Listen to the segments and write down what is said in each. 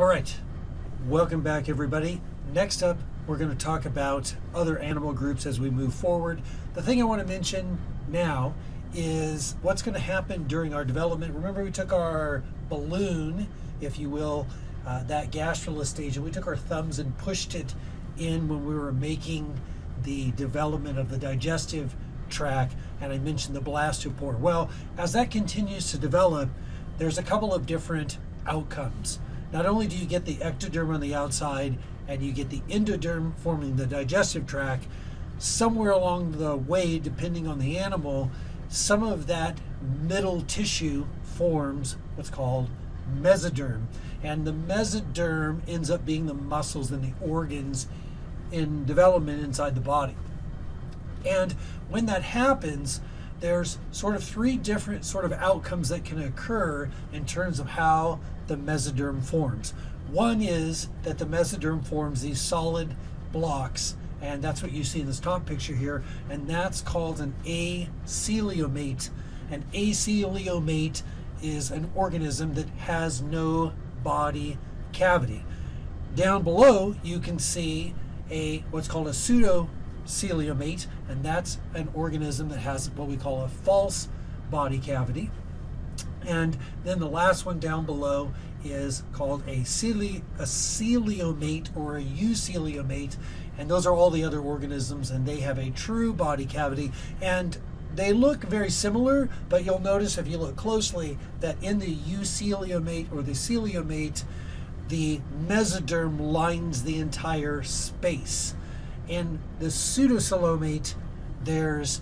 All right, welcome back, everybody. Next up, we're going to talk about other animal groups as we move forward. The thing I want to mention now is what's going to happen during our development. Remember, we took our balloon, if you will, uh, that gastrula stage, and we took our thumbs and pushed it in when we were making the development of the digestive tract, and I mentioned the blastopore. Well, as that continues to develop, there's a couple of different outcomes. Not only do you get the ectoderm on the outside and you get the endoderm forming the digestive tract, somewhere along the way, depending on the animal, some of that middle tissue forms what's called mesoderm. And the mesoderm ends up being the muscles and the organs in development inside the body. And when that happens, there's sort of three different sort of outcomes that can occur in terms of how the mesoderm forms. One is that the mesoderm forms these solid blocks, and that's what you see in this top picture here, and that's called an acoelomate. An acoelomate is an organism that has no body cavity. Down below, you can see a what's called a pseudo coelomate, and that's an organism that has what we call a false body cavity. And then the last one down below is called a, celi- a coelomate or a eucoelomate, and those are all the other organisms, and they have a true body cavity. And they look very similar, but you'll notice if you look closely that in the eucoelomate or the coelomate, the mesoderm lines the entire space. In the pseudocoelomate, there's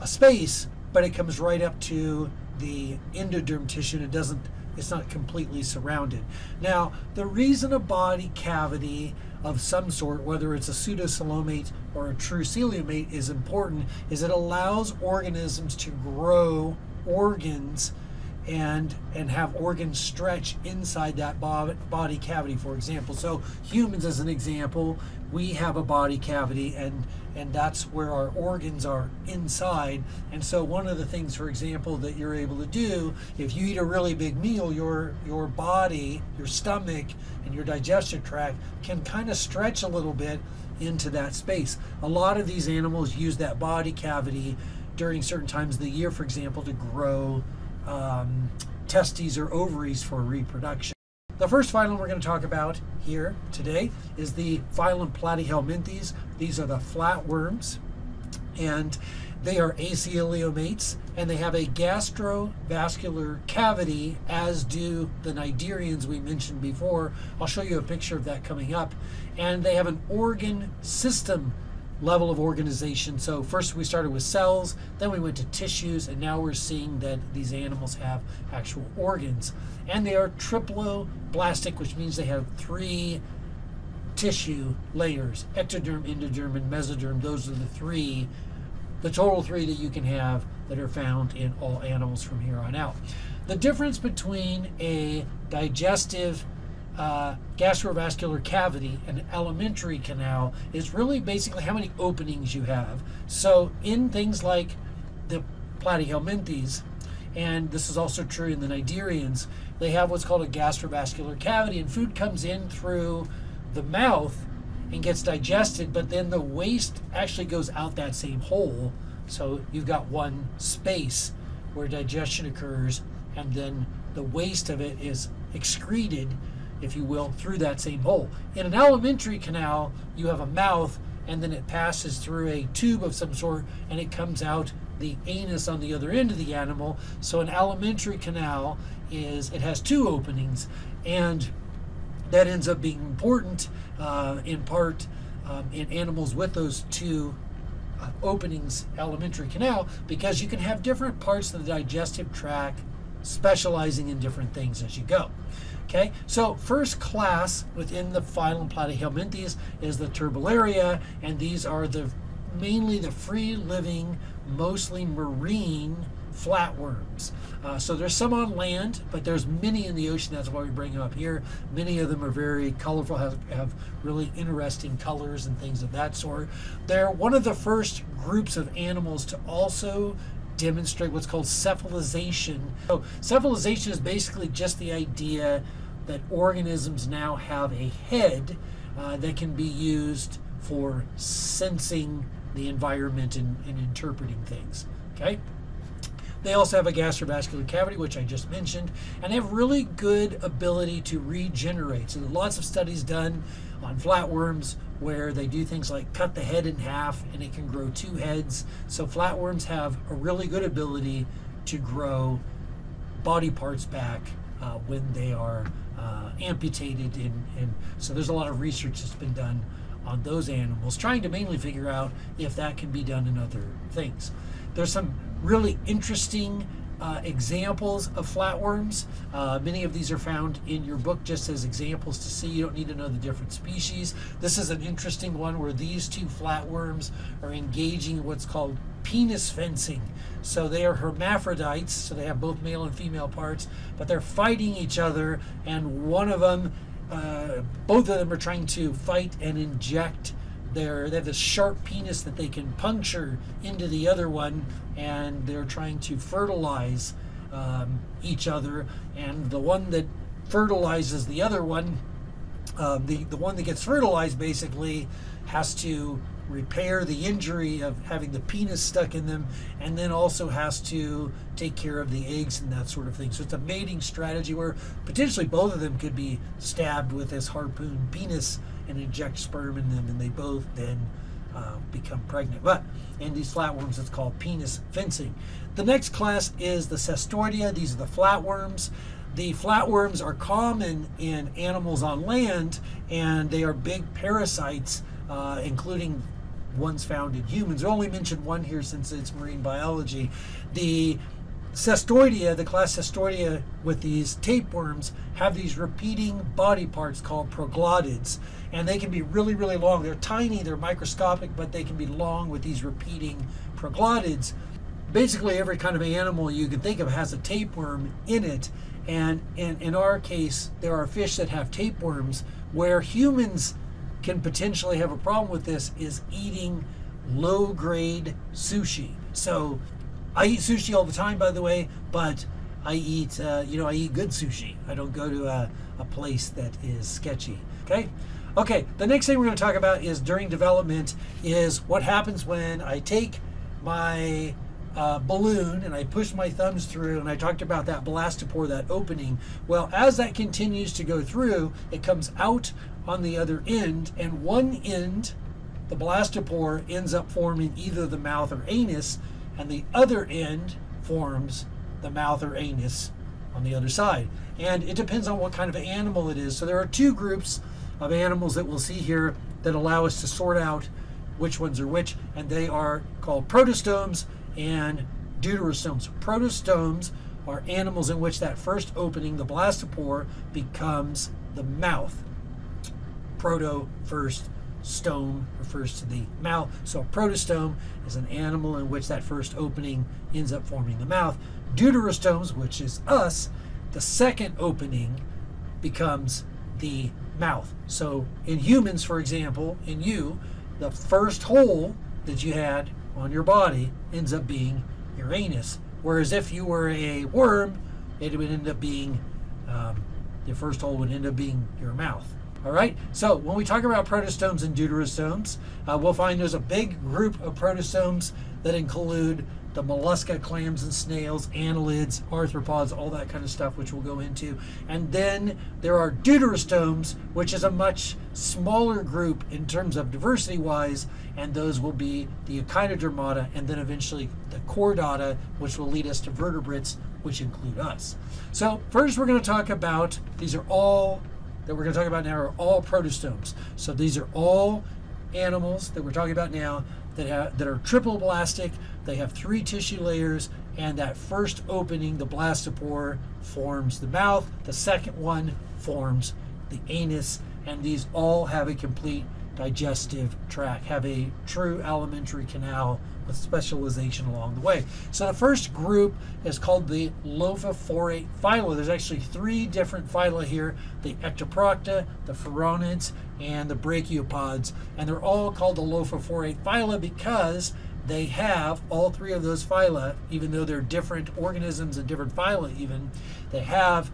a space, but it comes right up to the endoderm tissue it doesn't it's not completely surrounded. Now, the reason a body cavity of some sort, whether it's a pseudocoelomate or a true coelomate, is important is it allows organisms to grow organs and and have organs stretch inside that body cavity for example so humans as an example we have a body cavity and and that's where our organs are inside and so one of the things for example that you're able to do if you eat a really big meal your your body your stomach and your digestive tract can kind of stretch a little bit into that space a lot of these animals use that body cavity during certain times of the year for example to grow um, testes or ovaries for reproduction. The first phylum we're going to talk about here today is the phylum Platyhelminthes. These are the flatworms, and they are acoelomates, and they have a gastrovascular cavity, as do the cnidarians we mentioned before. I'll show you a picture of that coming up. And they have an organ system level of organization. So first we started with cells, then we went to tissues, and now we're seeing that these animals have actual organs. And they are triploblastic, which means they have three tissue layers, ectoderm, endoderm, and mesoderm. Those are the three, the total three that you can have that are found in all animals from here on out. The difference between a digestive uh, gastrovascular cavity and alimentary canal is really basically how many openings you have. So in things like the platyhelminthes, and this is also true in the cnidarians, they have what's called a gastrovascular cavity, and food comes in through the mouth and gets digested, but then the waste actually goes out that same hole. So you've got one space where digestion occurs, and then the waste of it is excreted if you will, through that same hole. In an alimentary canal, you have a mouth and then it passes through a tube of some sort and it comes out the anus on the other end of the animal. So an alimentary canal is it has two openings and that ends up being important uh, in part um, in animals with those two uh, openings alimentary canal because you can have different parts of the digestive tract specializing in different things as you go. Okay, so first class within the phylum Platyhelminthes is the Turbellaria, and these are the mainly the free living, mostly marine flatworms. Uh, so there's some on land, but there's many in the ocean. That's why we bring them up here. Many of them are very colorful, have, have really interesting colors and things of that sort. They're one of the first groups of animals to also demonstrate what's called cephalization. So cephalization is basically just the idea that organisms now have a head uh, that can be used for sensing the environment and, and interpreting things. Okay? They also have a gastrovascular cavity, which I just mentioned, and they have really good ability to regenerate. So, lots of studies done on flatworms where they do things like cut the head in half and it can grow two heads. So, flatworms have a really good ability to grow body parts back uh, when they are uh, amputated. And, and so, there's a lot of research that's been done on those animals, trying to mainly figure out if that can be done in other things. There's some really interesting uh, examples of flatworms. Uh, many of these are found in your book just as examples to see. You don't need to know the different species. This is an interesting one where these two flatworms are engaging in what's called penis fencing. So they are hermaphrodites, so they have both male and female parts, but they're fighting each other, and one of them, uh, both of them are trying to fight and inject they're, they have this sharp penis that they can puncture into the other one, and they're trying to fertilize um, each other. And the one that fertilizes the other one, uh, the, the one that gets fertilized basically has to repair the injury of having the penis stuck in them and then also has to take care of the eggs and that sort of thing. So it's a mating strategy where potentially both of them could be stabbed with this harpoon penis and inject sperm in them, and they both then uh, become pregnant. But in these flatworms, it's called penis fencing. The next class is the cestoidea. These are the flatworms. The flatworms are common in animals on land, and they are big parasites, uh, including ones found in humans. I only mentioned one here since it's marine biology. The Cestoidea, the class Cestoidea with these tapeworms, have these repeating body parts called proglottids. And they can be really, really long. They're tiny, they're microscopic, but they can be long with these repeating proglottids. Basically, every kind of animal you can think of has a tapeworm in it. And in, in our case, there are fish that have tapeworms. Where humans can potentially have a problem with this is eating low grade sushi. So I eat sushi all the time, by the way, but I eat, uh, you know, I eat good sushi. I don't go to a, a place that is sketchy. Okay. Okay. The next thing we're going to talk about is during development is what happens when I take my uh, balloon and I push my thumbs through, and I talked about that blastopore, that opening. Well, as that continues to go through, it comes out on the other end, and one end, the blastopore, ends up forming either the mouth or anus, and the other end forms the mouth or anus on the other side. And it depends on what kind of animal it is. So there are two groups of animals that we'll see here that allow us to sort out which ones are which, and they are called protostomes and deuterostomes. Protostomes are animals in which that first opening, the blastopore, becomes the mouth. Proto, first, stome refers to the mouth. So a protostome is an animal in which that first opening ends up forming the mouth. Deuterostomes, which is us, the second opening becomes the mouth. So in humans, for example, in you, the first hole that you had on your body ends up being your anus. Whereas if you were a worm, it would end up being, um, the first hole would end up being your mouth. All right, so when we talk about protostomes and deuterostomes, uh, we'll find there's a big group of protostomes that include the mollusca, clams and snails, annelids, arthropods, all that kind of stuff, which we'll go into. And then there are deuterostomes, which is a much smaller group in terms of diversity wise, and those will be the echinodermata and then eventually the chordata, which will lead us to vertebrates, which include us. So, first, we're going to talk about these are all that we're going to talk about now are all protostomes. So these are all animals that we're talking about now that have that are triploblastic. They have three tissue layers, and that first opening, the blastopore, forms the mouth. The second one forms the anus, and these all have a complete digestive tract, have a true alimentary canal specialization along the way. So the first group is called the Lophophorate phyla. There's actually three different phyla here, the Ectoprocta, the Phoronids, and the Brachiopods, and they're all called the Lophophorate phyla because they have all three of those phyla, even though they're different organisms and different phyla even, they have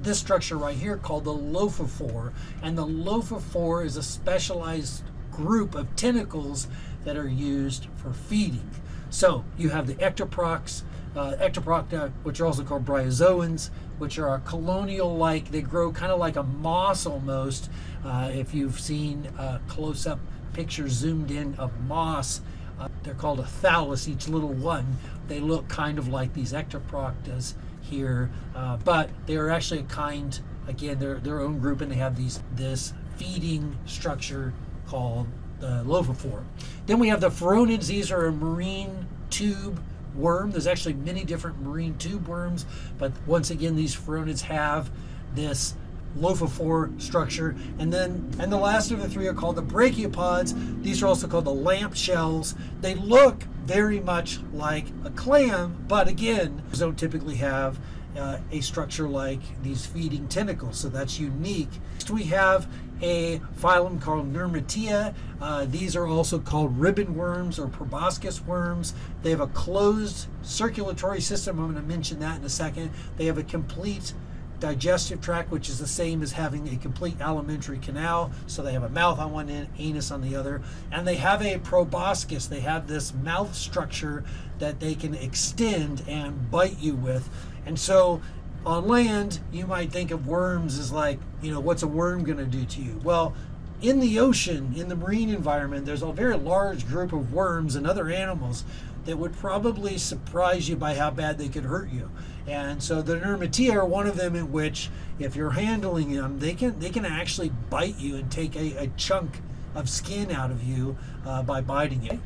this structure right here called the lophophore. And the lophophore is a specialized group of tentacles that are used for feeding. So you have the ectoprocs, uh, ectoprocta, which are also called bryozoans, which are colonial-like. They grow kind of like a moss almost. Uh, if you've seen uh, close-up pictures zoomed in of moss, uh, they're called a thallus, each little one. They look kind of like these ectoproctas here, uh, but they are actually a kind. Again, they're their own group, and they have these this feeding structure called the lophophore. Then we have the phoronids. These are a marine tube worm. There's actually many different marine tube worms, but once again, these phoronids have this lophophore structure. And then, and the last of the three are called the brachiopods. These are also called the lamp shells. They look very much like a clam, but again, don't typically have uh, a structure like these feeding tentacles, so that's unique. Next, we have a phylum called Nemertea. Uh, these are also called ribbon worms or proboscis worms. They have a closed circulatory system. I'm going to mention that in a second. They have a complete digestive tract, which is the same as having a complete alimentary canal. So they have a mouth on one end, anus on the other, and they have a proboscis. They have this mouth structure that they can extend and bite you with. And so on land, you might think of worms as like, you know, what's a worm going to do to you? Well, in the ocean, in the marine environment, there's a very large group of worms and other animals that would probably surprise you by how bad they could hurt you. And so the Nemertea are one of them in which, if you're handling them, they can they can actually bite you and take a, a chunk of skin out of you uh, by biting you.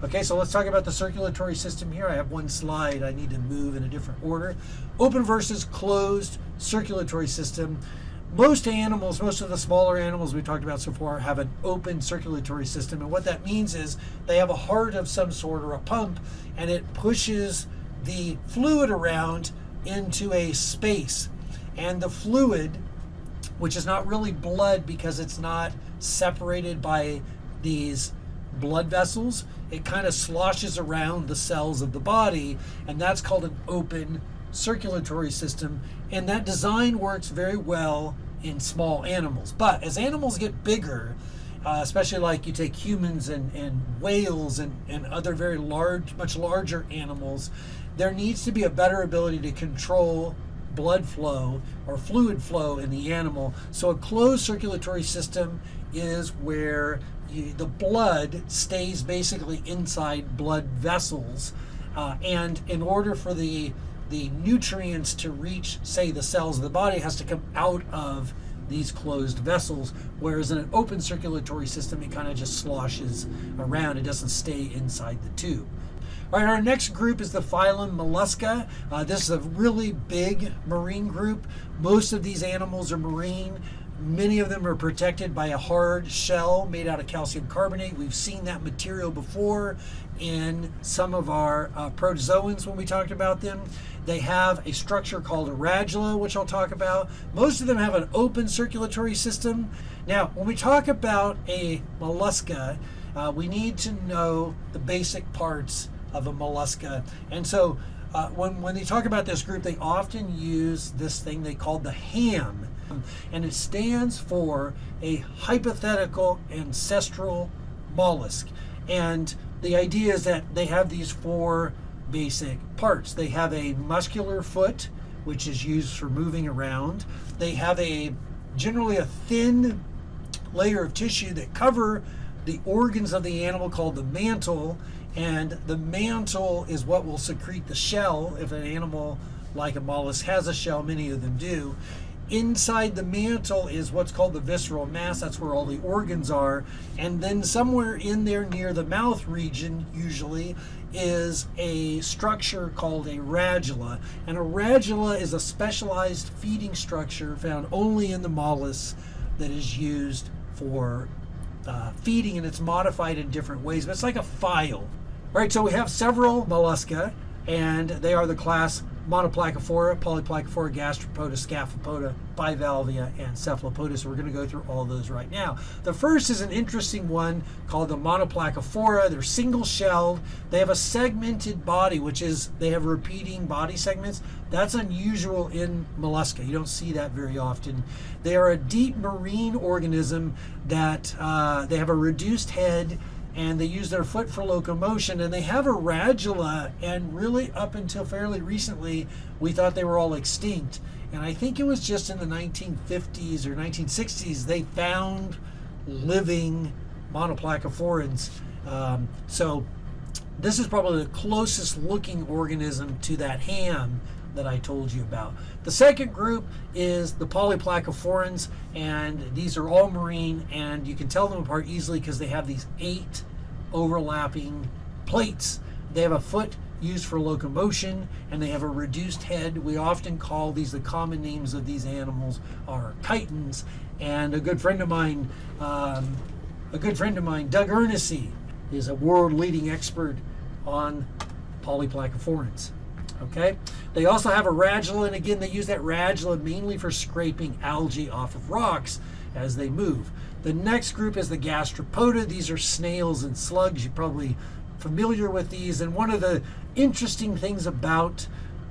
Okay, so let's talk about the circulatory system here. I have one slide I need to move in a different order. Open versus closed circulatory system. Most animals, most of the smaller animals we talked about so far, have an open circulatory system. And what that means is they have a heart of some sort or a pump, and it pushes the fluid around into a space. And the fluid, which is not really blood because it's not separated by these blood vessels, it kind of sloshes around the cells of the body, and that's called an open circulatory system. And that design works very well in small animals. But as animals get bigger, uh, especially like you take humans and, and whales and, and other very large, much larger animals, there needs to be a better ability to control blood flow or fluid flow in the animal. So a closed circulatory system is where you, the blood stays basically inside blood vessels. Uh, and in order for the the nutrients to reach, say, the cells of the body, has to come out of these closed vessels. Whereas in an open circulatory system, it kind of just sloshes around. It doesn't stay inside the tube. All right, our next group is the phylum Mollusca. Uh, this is a really big marine group. Most of these animals are marine. Many of them are protected by a hard shell made out of calcium carbonate. We've seen that material before in some of our uh, protozoans when we talked about them. They have a structure called a radula, which I'll talk about. Most of them have an open circulatory system. Now, when we talk about a mollusca, uh, we need to know the basic parts of a mollusca. And so uh, when, when they talk about this group, they often use this thing they call the HAM and it stands for a hypothetical ancestral mollusk. And the idea is that they have these four basic parts. They have a muscular foot, which is used for moving around. They have a generally a thin layer of tissue that cover the organs of the animal called the mantle, and the mantle is what will secrete the shell if an animal like a mollusk has a shell, many of them do. Inside the mantle is what's called the visceral mass. That's where all the organs are. And then somewhere in there near the mouth region, usually, is a structure called a radula. And a radula is a specialized feeding structure found only in the mollusks that is used for uh, feeding and it's modified in different ways. But it's like a file. All right, so we have several mollusca and they are the class Monoplacophora, Polyplacophora, Gastropoda, Scaphopoda, Bivalvia, and Cephalopoda. So we're going to go through all those right now. The first is an interesting one called the Monoplacophora. They're single-shelled. They have a segmented body, which is they have repeating body segments. That's unusual in mollusca. You don't see that very often. They are a deep marine organism that uh, they have a reduced head and they use their foot for locomotion and they have a radula and really up until fairly recently we thought they were all extinct and i think it was just in the 1950s or 1960s they found living monoplacophorans um, so this is probably the closest looking organism to that ham that I told you about. The second group is the polyplacophorans, and these are all marine, and you can tell them apart easily because they have these eight overlapping plates. They have a foot used for locomotion and they have a reduced head. We often call these the common names of these animals are chitons. And a good friend of mine, um, a good friend of mine, Doug Eernisse, is a world leading expert on polyplacophorans. Okay, they also have a radula, and again, they use that radula mainly for scraping algae off of rocks as they move. The next group is the gastropoda. These are snails and slugs. You're probably familiar with these. And one of the interesting things about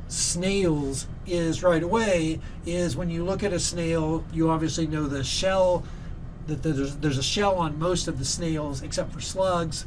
snails is right away is when you look at a snail, you obviously know the shell, that there's, there's a shell on most of the snails except for slugs.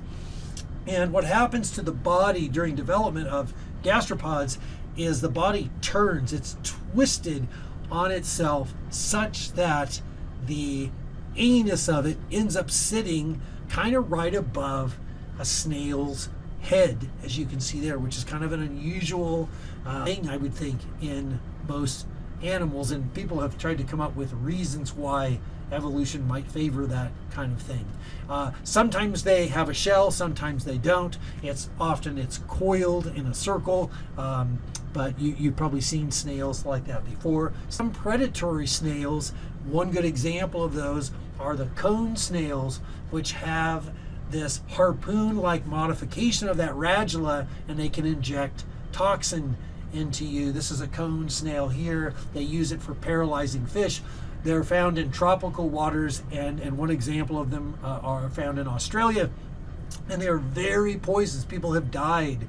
And what happens to the body during development of gastropods is the body turns, it's twisted on itself such that the anus of it ends up sitting kind of right above a snail's head, as you can see there, which is kind of an unusual uh, thing, I would think, in most animals. And people have tried to come up with reasons why evolution might favor that kind of thing. Uh, sometimes they have a shell, sometimes they don't. It's often it's coiled in a circle, um, but you, you've probably seen snails like that before. Some predatory snails, one good example of those are the cone snails, which have this harpoon-like modification of that radula, and they can inject toxin into you. This is a cone snail here. They use it for paralyzing fish. They're found in tropical waters, and, and one example of them uh, are found in Australia. And they are very poisonous. People have died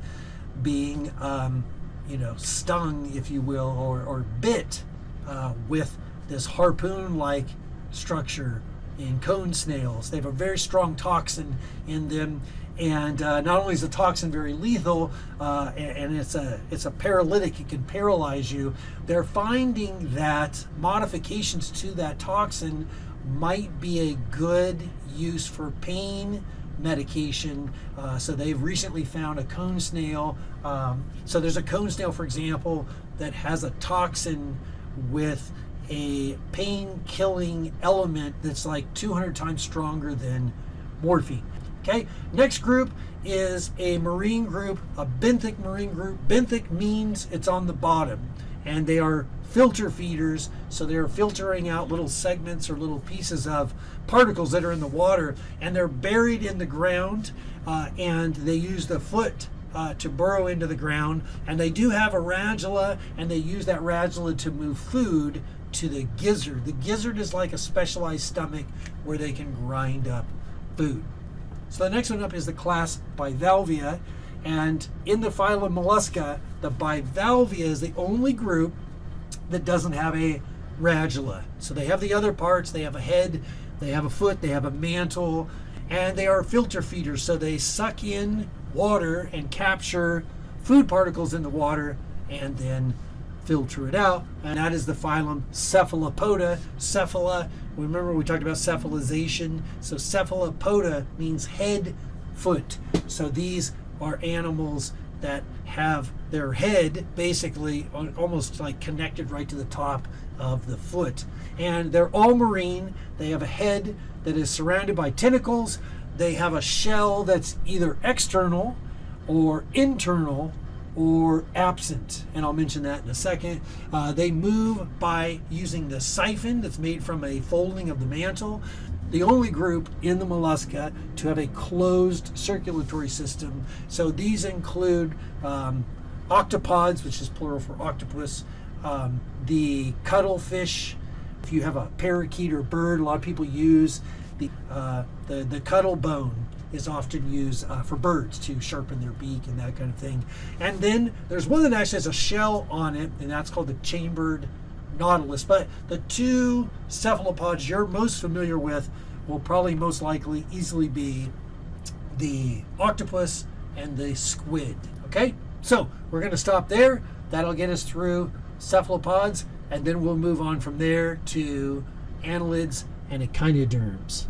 being, um, you know, stung, if you will, or, or bit uh, with this harpoon like structure in cone snails. They have a very strong toxin in them, and uh, not only is the toxin very lethal, uh, and, and, it's a it's a paralytic. It can paralyze you. They're finding that modifications to that toxin might be a good use for pain medication. Uh, so they've recently found a cone snail. Um, so there's a cone snail, for example, that has a toxin with a pain killing element that's like 200 times stronger than morphine. Okay, next group is a marine group, a benthic marine group. Benthic means it's on the bottom, and they are filter feeders, so they're filtering out little segments or little pieces of particles that are in the water, and they're buried in the ground, uh, and they use the foot uh, to burrow into the ground, and they do have a radula, and they use that radula to move food to the gizzard. The gizzard is like a specialized stomach where they can grind up food. So the next one up is the class Bivalvia. And in the phylum Mollusca, the Bivalvia is the only group that doesn't have a radula. So they have the other parts, they have a head, they have a foot, they have a mantle, and they are filter feeders. So they suck in water and capture food particles in the water and then filter it out, and that is the phylum Cephalopoda. Cephala, remember we talked about cephalization, so cephalopoda means head, foot. So these are animals that have their head basically almost like connected right to the top of the foot. And they're all marine. They have a head that is surrounded by tentacles. They have a shell that's either external or internal or absent, and I'll mention that in a second. Uh, they move by using the siphon that's made from a folding of the mantle. The only group in the mollusca to have a closed circulatory system. So these include um, octopods, which is plural for octopus, um, the cuttlefish. If you have a parakeet or bird, a lot of people use the uh, the the cuttle bone is often used uh, for birds to sharpen their beak and that kind of thing. And then there's one that actually has a shell on it, and that's called the chambered nautilus. But the two cephalopods you're most familiar with will probably most likely easily be the octopus and the squid. Okay, so we're going to stop there. That'll get us through cephalopods, and then we'll move on from there to annelids and echinoderms.